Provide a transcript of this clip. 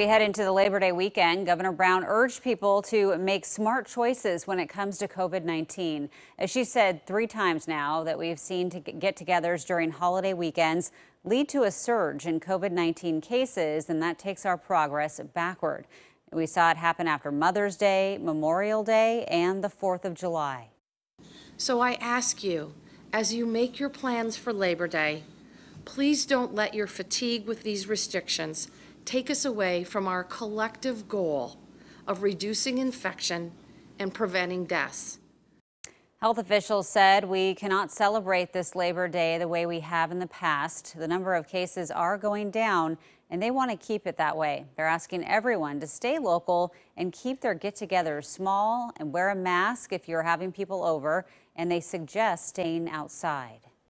We head into the Labor Day weekend. Governor Brown urged people to make smart choices when it comes to COVID 19. As she said three times now that we've seen to get togethers during holiday weekends lead to a surge in COVID 19 cases, and that takes our progress backward. We saw it happen after Mother's Day, Memorial Day, and the 4th of July. So I ask you, as you make your plans for Labor Day, please don't let your fatigue with these restrictions take us away from our collective goal of reducing infection and preventing deaths. Health officials said we cannot celebrate this Labor Day the way we have in the past. The number of cases are going down, and they want to keep it that way. They're asking everyone to stay local and keep their get togethers small and wear a mask if you're having people over, and they suggest staying outside.